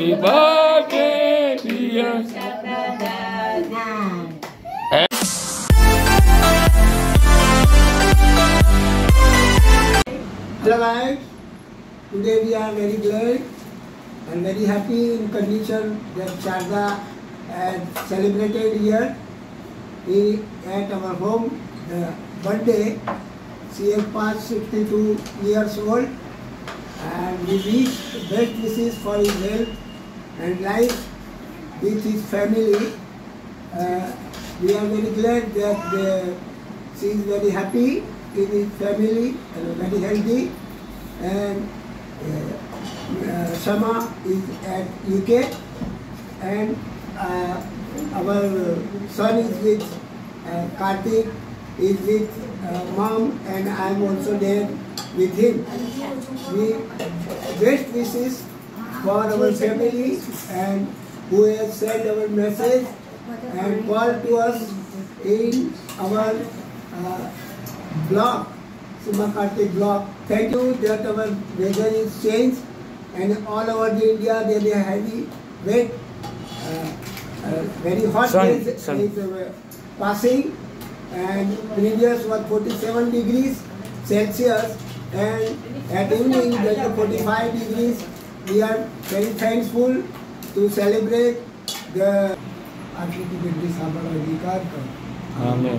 Hello guys, today we are very glad and very happy in condition that Sharda has celebrated here he, at our home the birthday. She has passed 62 years old and we wish best wishes for his health and life with his family. Uh, we are very glad that the, she is very happy in his family and very healthy. And uh, uh, Shama is at UK and uh, our son is with uh, Kartik is with uh, mom and I am also there with him. We best wishes for our family and who has sent our message and called to us in our uh, blog, Seema Kartik blog. Thank you that our weather is changed and all over the India there is heavy wet, uh, uh, very hot Sun, days sun. is uh, passing and previous was 47 degrees Celsius and at evening there is 45 degrees. We are very thankful to celebrate the architect साबर अधिकार का Amen.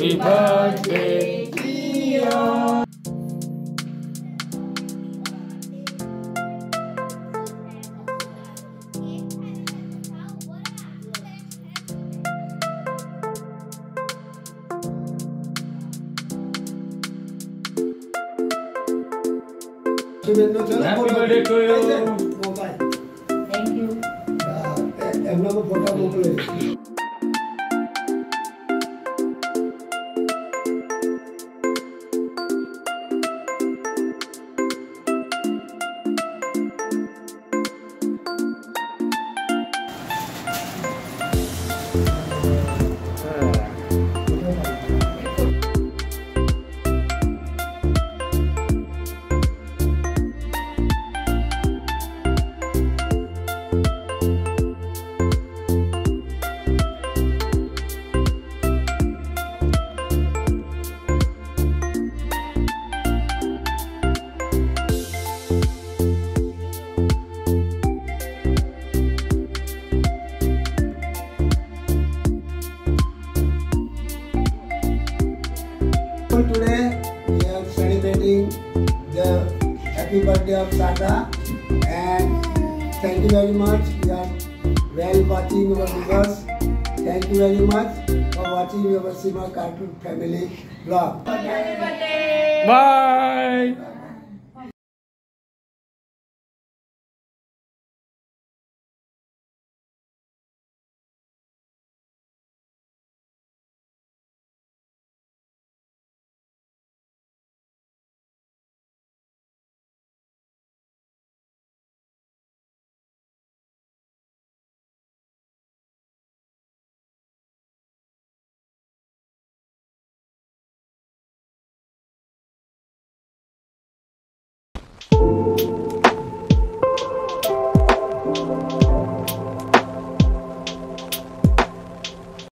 Happy birthday, Dion. Happy birthday to you. Thank you. Uh, em nó có photo một lần. Happy birthday of Sada and thank you very much. You are well watching our videos. Thank you very much for watching our Sima Cartoon Family vlog. Bye.